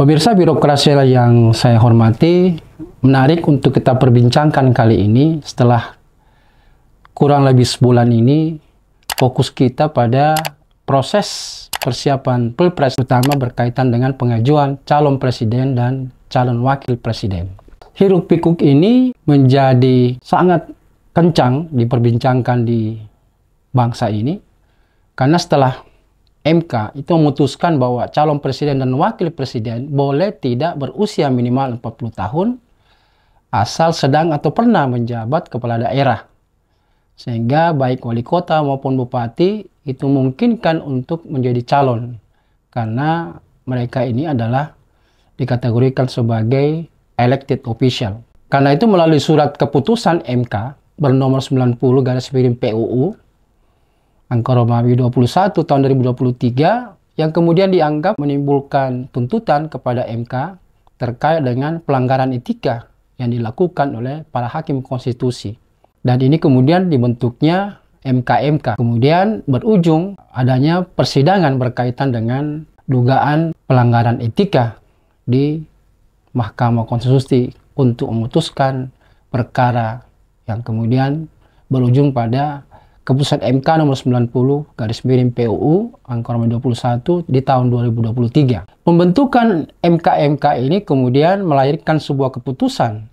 Pemirsa birokrasi yang saya hormati, menarik untuk kita perbincangkan kali ini setelah kurang lebih sebulan ini fokus kita pada proses persiapan Pilpres utama berkaitan dengan pengajuan calon presiden dan calon wakil presiden. Hiruk pikuk ini menjadi sangat kencang diperbincangkan di bangsa ini karena setelah MK itu memutuskan bahwa calon presiden dan wakil presiden boleh tidak berusia minimal 40 tahun asal sedang atau pernah menjabat kepala daerah. Sehingga baik wali kota maupun bupati itu memungkinkan untuk menjadi calon karena mereka ini adalah dikategorikan sebagai elected official. Karena itu melalui surat keputusan MK bernomor 90 garis miring PUU angka Romawi 21 tahun 2023 yang kemudian dianggap menimbulkan tuntutan kepada MK terkait dengan pelanggaran etika yang dilakukan oleh para hakim konstitusi. Dan ini kemudian dibentuknya MKMK. Kemudian berujung adanya persidangan berkaitan dengan dugaan pelanggaran etika di Mahkamah Konstitusi untuk memutuskan perkara yang kemudian berujung pada Keputusan MK nomor 90 garis miring PUU angka nomor 21 di tahun 2023. Pembentukan MK-MK ini kemudian melahirkan sebuah keputusan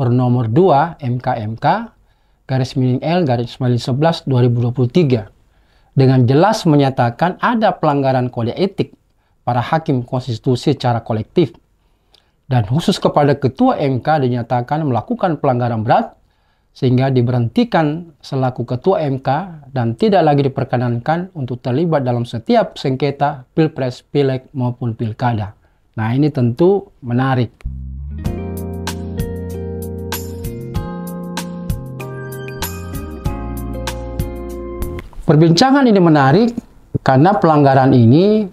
bernomor 2 MK-MK garis miring L garis miring 11 2023 dengan jelas menyatakan ada pelanggaran kode etik para hakim konstitusi secara kolektif dan khusus kepada ketua MK dinyatakan melakukan pelanggaran berat sehingga diberhentikan selaku ketua MK dan tidak lagi diperkenankan untuk terlibat dalam setiap sengketa pilpres, pileg maupun pilkada. Nah ini tentu menarik. Perbincangan ini menarik karena pelanggaran ini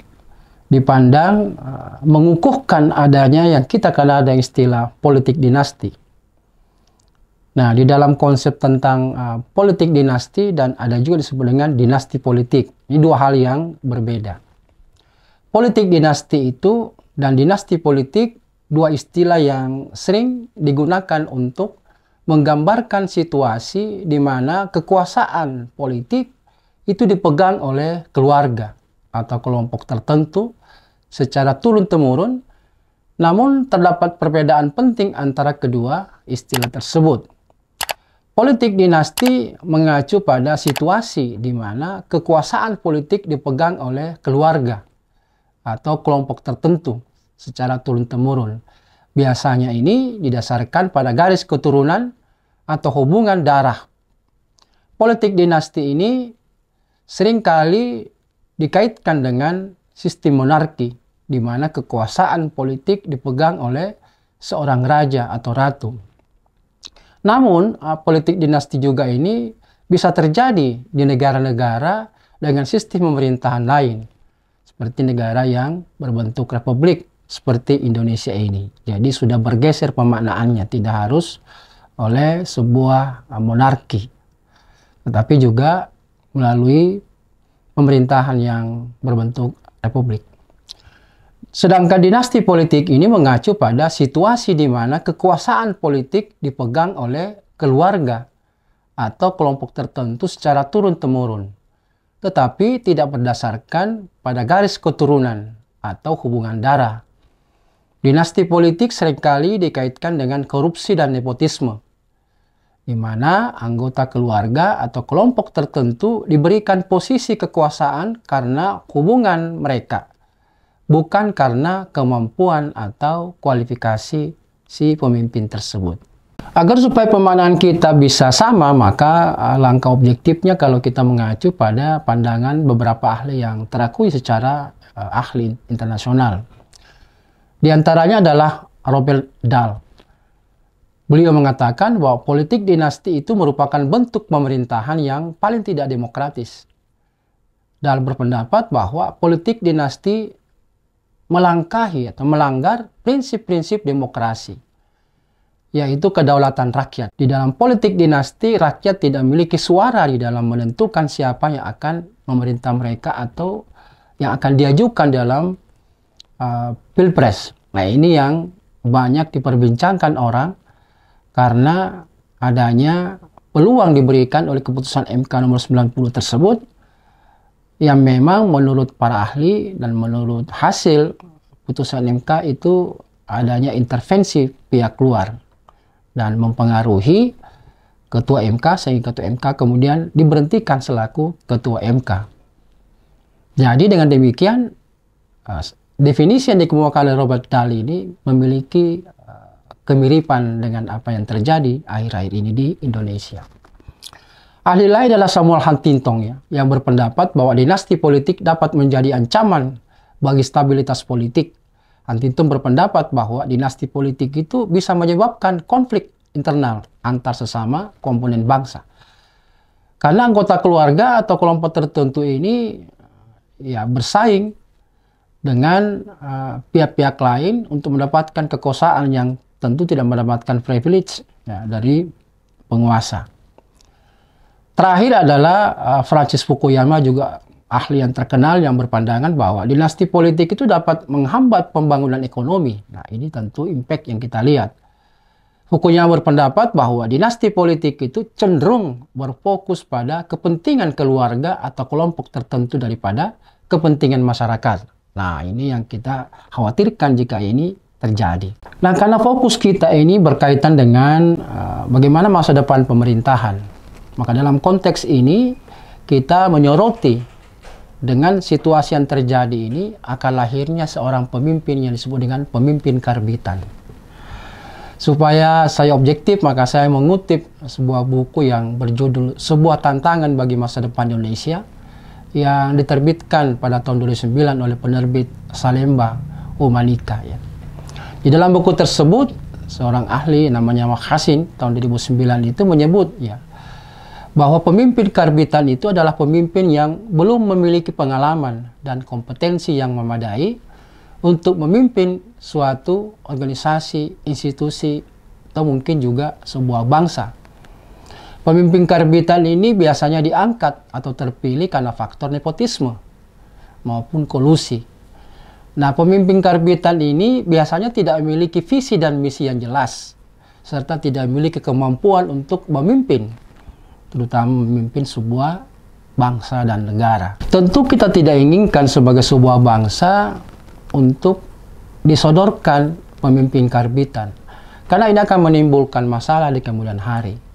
dipandang uh, mengukuhkan adanya yang kita kenal dengan istilah politik dinasti. Nah, di dalam konsep tentang uh, politik dinasti dan ada juga disebut dengan dinasti politik. Ini dua hal yang berbeda. Politik dinasti itu dan dinasti politik dua istilah yang sering digunakan untuk menggambarkan situasi di mana kekuasaan politik itu dipegang oleh keluarga atau kelompok tertentu secara turun-temurun namun terdapat perbedaan penting antara kedua istilah tersebut. Politik dinasti mengacu pada situasi di mana kekuasaan politik dipegang oleh keluarga atau kelompok tertentu secara turun-temurun. Biasanya ini didasarkan pada garis keturunan atau hubungan darah. Politik dinasti ini sering kali dikaitkan dengan sistem monarki, di mana kekuasaan politik dipegang oleh seorang raja atau ratu. Namun, uh, politik dinasti juga ini bisa terjadi di negara-negara dengan sistem pemerintahan lain, seperti negara yang berbentuk republik seperti Indonesia ini. Jadi sudah bergeser pemaknaannya, tidak harus oleh sebuah uh, monarki, tetapi juga melalui pemerintahan yang berbentuk republik. Sedangkan dinasti politik ini mengacu pada situasi di mana kekuasaan politik dipegang oleh keluarga atau kelompok tertentu secara turun-temurun, tetapi tidak berdasarkan pada garis keturunan atau hubungan darah. Dinasti politik sering kali dikaitkan dengan korupsi dan nepotisme, di mana anggota keluarga atau kelompok tertentu diberikan posisi kekuasaan karena hubungan mereka bukan karena kemampuan atau kualifikasi si pemimpin tersebut. Agar supaya pemandangan kita bisa sama, maka uh, langkah objektifnya kalau kita mengacu pada pandangan beberapa ahli yang terakui secara uh, ahli internasional. Di antaranya adalah Robert Dahl. Beliau mengatakan bahwa politik dinasti itu merupakan bentuk pemerintahan yang paling tidak demokratis. Dahl berpendapat bahwa politik dinasti melangkahi atau melanggar prinsip-prinsip demokrasi, yaitu kedaulatan rakyat. Di dalam politik dinasti, rakyat tidak memiliki suara di dalam menentukan siapa yang akan memerintah mereka atau yang akan diajukan dalam uh, pilpres. Nah ini yang banyak diperbincangkan orang karena adanya peluang diberikan oleh keputusan MK nomor 90 tersebut yang memang menurut para ahli dan menurut hasil putusan MK itu adanya intervensi pihak luar dan mempengaruhi ketua MK sehingga ketua MK kemudian diberhentikan selaku ketua MK. Jadi dengan demikian uh, definisi yang dikemukakan oleh Robert Daly ini memiliki uh, kemiripan dengan apa yang terjadi akhir-akhir ini di Indonesia. Ahli lain adalah Samuel Huntington ya, yang berpendapat bahwa dinasti politik dapat menjadi ancaman bagi stabilitas politik. Huntington berpendapat bahwa dinasti politik itu bisa menyebabkan konflik internal antar sesama komponen bangsa. Karena anggota keluarga atau kelompok tertentu ini ya bersaing dengan uh, pihak-pihak uh, lain untuk mendapatkan kekuasaan yang tentu tidak mendapatkan privilege ya, dari penguasa. Terakhir adalah uh, Francis Fukuyama juga ahli yang terkenal yang berpandangan bahwa dinasti politik itu dapat menghambat pembangunan ekonomi. Nah, ini tentu impact yang kita lihat. Fukuyama berpendapat bahwa dinasti politik itu cenderung berfokus pada kepentingan keluarga atau kelompok tertentu daripada kepentingan masyarakat. Nah, ini yang kita khawatirkan jika ini terjadi. Nah, karena fokus kita ini berkaitan dengan uh, bagaimana masa depan pemerintahan. Maka dalam konteks ini kita menyoroti dengan situasi yang terjadi ini akan lahirnya seorang pemimpin yang disebut dengan pemimpin karbitan. Supaya saya objektif, maka saya mengutip sebuah buku yang berjudul Sebuah Tantangan Bagi Masa Depan Indonesia yang diterbitkan pada tahun 2009 oleh penerbit Salemba Umanika ya. Di dalam buku tersebut seorang ahli namanya Mak Hasin tahun 2009 itu menyebut ya bahwa pemimpin karbitan itu adalah pemimpin yang belum memiliki pengalaman dan kompetensi yang memadai untuk memimpin suatu organisasi, institusi, atau mungkin juga sebuah bangsa. Pemimpin karbitan ini biasanya diangkat atau terpilih karena faktor nepotisme maupun kolusi. Nah, pemimpin karbitan ini biasanya tidak memiliki visi dan misi yang jelas, serta tidak memiliki kemampuan untuk memimpin, terutama memimpin sebuah bangsa dan negara. Tentu kita tidak inginkan sebagai sebuah bangsa untuk disodorkan pemimpin karbitan, karena ini akan menimbulkan masalah di kemudian hari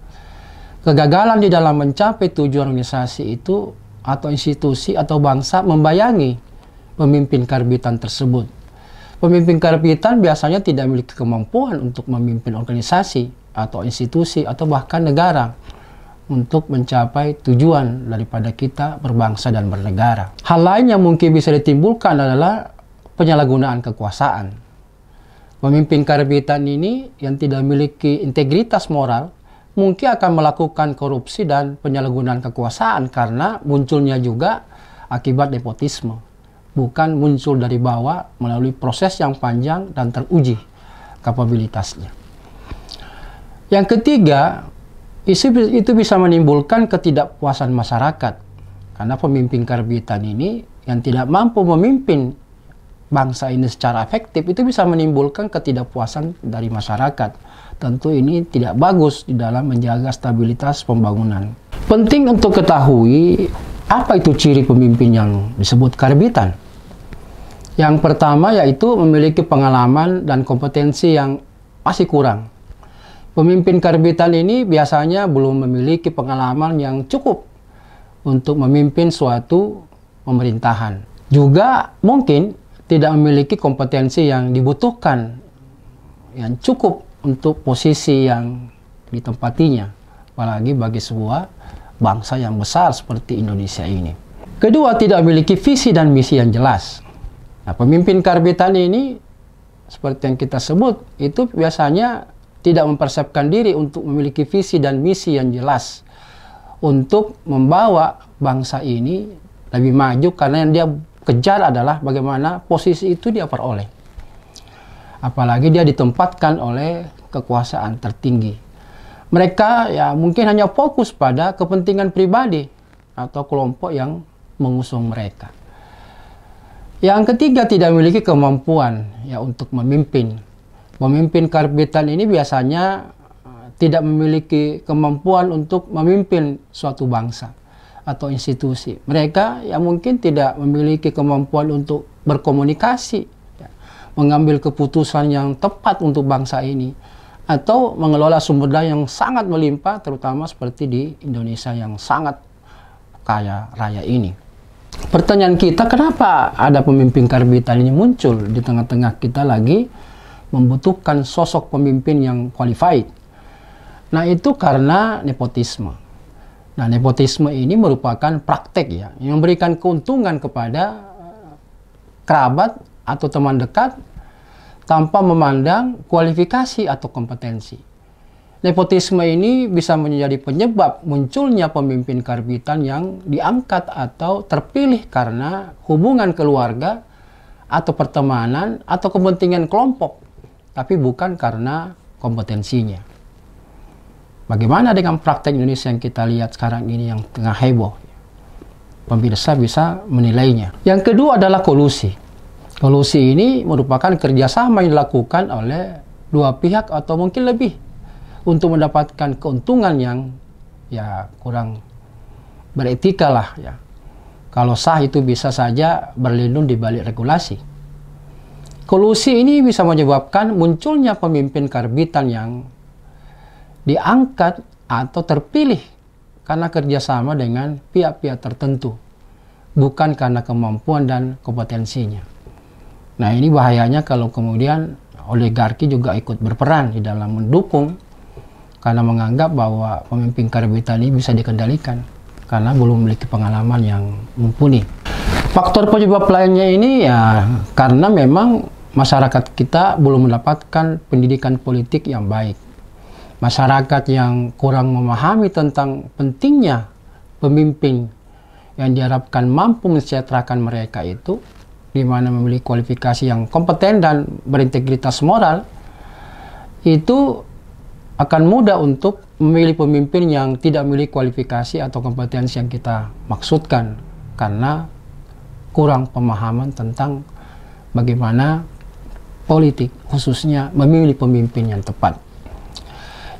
kegagalan di dalam mencapai tujuan organisasi itu atau institusi atau bangsa membayangi pemimpin karbitan tersebut. Pemimpin karbitan biasanya tidak memiliki kemampuan untuk memimpin organisasi atau institusi atau bahkan negara untuk mencapai tujuan daripada kita berbangsa dan bernegara. Hal lain yang mungkin bisa ditimbulkan adalah penyalahgunaan kekuasaan. Pemimpin karbitan ini yang tidak memiliki integritas moral mungkin akan melakukan korupsi dan penyalahgunaan kekuasaan karena munculnya juga akibat nepotisme. Bukan muncul dari bawah melalui proses yang panjang dan teruji kapabilitasnya. Yang ketiga, itu bisa menimbulkan ketidakpuasan masyarakat. Karena pemimpin karbitan ini yang tidak mampu memimpin bangsa ini secara efektif itu bisa menimbulkan ketidakpuasan dari masyarakat tentu ini tidak bagus di dalam menjaga stabilitas pembangunan. Penting untuk ketahui apa itu ciri pemimpin yang disebut karbitan. Yang pertama yaitu memiliki pengalaman dan kompetensi yang masih kurang. Pemimpin karbitan ini biasanya belum memiliki pengalaman yang cukup untuk memimpin suatu pemerintahan. Juga mungkin tidak memiliki kompetensi yang dibutuhkan yang cukup untuk posisi yang ditempatinya, apalagi bagi sebuah bangsa yang besar seperti Indonesia ini. Kedua, tidak memiliki visi dan misi yang jelas. Nah, pemimpin karbitan ini, seperti yang kita sebut, itu biasanya tidak mempersiapkan diri untuk memiliki visi dan misi yang jelas untuk membawa bangsa ini lebih maju karena yang dia kejar adalah bagaimana posisi itu dia peroleh. Apalagi dia ditempatkan oleh kekuasaan tertinggi. Mereka ya mungkin hanya fokus pada kepentingan pribadi atau kelompok yang mengusung mereka. Yang ketiga tidak memiliki kemampuan ya untuk memimpin. Pemimpin karbitan ini biasanya uh, tidak memiliki kemampuan untuk memimpin suatu bangsa atau institusi. Mereka yang mungkin tidak memiliki kemampuan untuk berkomunikasi, ya, mengambil keputusan yang tepat untuk bangsa ini, atau mengelola sumber daya yang sangat melimpah, terutama seperti di Indonesia yang sangat kaya raya ini. Pertanyaan kita, kenapa ada pemimpin karbitan ini muncul di tengah-tengah kita lagi membutuhkan sosok pemimpin yang qualified? Nah, itu karena nepotisme. Nah, nepotisme ini merupakan praktek ya, yang memberikan keuntungan kepada eh, kerabat atau teman dekat tanpa memandang kualifikasi atau kompetensi. Nepotisme ini bisa menjadi penyebab munculnya pemimpin karbitan yang diangkat atau terpilih karena hubungan keluarga atau pertemanan atau kepentingan kelompok, tapi bukan karena kompetensinya. Bagaimana dengan praktek Indonesia yang kita lihat sekarang ini yang tengah heboh? Pemirsa bisa menilainya. Yang kedua adalah kolusi. Kolusi ini merupakan kerjasama yang dilakukan oleh dua pihak atau mungkin lebih untuk mendapatkan keuntungan yang ya kurang beretika lah ya. Kalau sah itu bisa saja berlindung di balik regulasi. Kolusi ini bisa menyebabkan munculnya pemimpin karbitan yang diangkat atau terpilih karena kerjasama dengan pihak-pihak tertentu, bukan karena kemampuan dan kompetensinya. Nah ini bahayanya kalau kemudian oligarki juga ikut berperan di dalam mendukung karena menganggap bahwa pemimpin karbitan ini bisa dikendalikan karena belum memiliki pengalaman yang mumpuni. Faktor penyebab lainnya ini ya karena memang masyarakat kita belum mendapatkan pendidikan politik yang baik. Masyarakat yang kurang memahami tentang pentingnya pemimpin yang diharapkan mampu mensejahterakan mereka itu di mana memiliki kualifikasi yang kompeten dan berintegritas moral itu akan mudah untuk memilih pemimpin yang tidak memiliki kualifikasi atau kompetensi yang kita maksudkan karena kurang pemahaman tentang bagaimana politik khususnya memilih pemimpin yang tepat.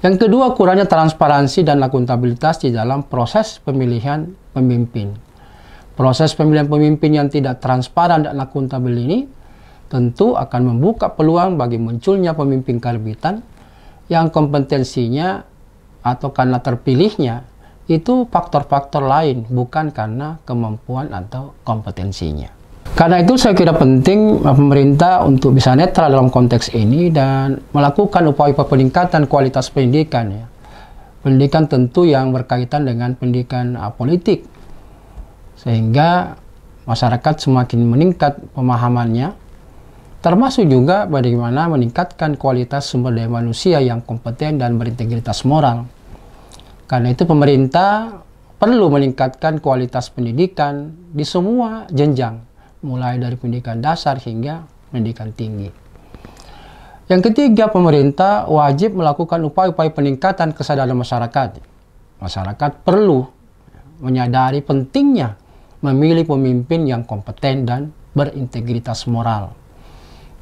Yang kedua, kurangnya transparansi dan akuntabilitas di dalam proses pemilihan pemimpin. Proses pemilihan pemimpin yang tidak transparan dan akuntabel ini tentu akan membuka peluang bagi munculnya pemimpin karbitan yang kompetensinya atau karena terpilihnya itu faktor-faktor lain bukan karena kemampuan atau kompetensinya. Karena itu saya kira penting pemerintah untuk bisa netral dalam konteks ini dan melakukan upaya-upaya peningkatan kualitas pendidikan ya. Pendidikan tentu yang berkaitan dengan pendidikan uh, politik sehingga masyarakat semakin meningkat pemahamannya termasuk juga bagaimana meningkatkan kualitas sumber daya manusia yang kompeten dan berintegritas moral. Karena itu pemerintah perlu meningkatkan kualitas pendidikan di semua jenjang, mulai dari pendidikan dasar hingga pendidikan tinggi. Yang ketiga, pemerintah wajib melakukan upaya-upaya peningkatan kesadaran masyarakat. Masyarakat perlu menyadari pentingnya memilih pemimpin yang kompeten dan berintegritas moral.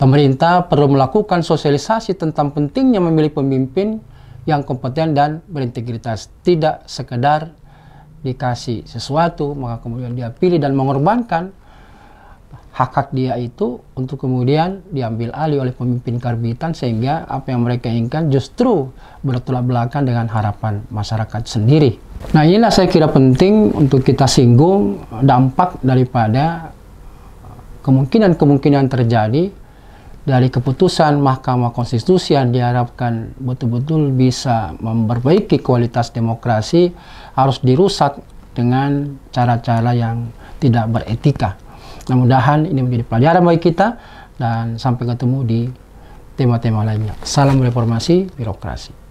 Pemerintah perlu melakukan sosialisasi tentang pentingnya memilih pemimpin yang kompeten dan berintegritas. Tidak sekedar dikasih sesuatu, maka kemudian dia pilih dan mengorbankan hak-hak dia itu untuk kemudian diambil alih oleh pemimpin karbitan sehingga apa yang mereka inginkan justru bertolak belakang dengan harapan masyarakat sendiri. Nah inilah saya kira penting untuk kita singgung dampak daripada kemungkinan-kemungkinan terjadi dari keputusan Mahkamah Konstitusi yang diharapkan betul-betul bisa memperbaiki kualitas demokrasi harus dirusak dengan cara-cara yang tidak beretika. Nah, mudahan ini menjadi pelajaran bagi kita dan sampai ketemu di tema-tema lainnya. Salam reformasi birokrasi.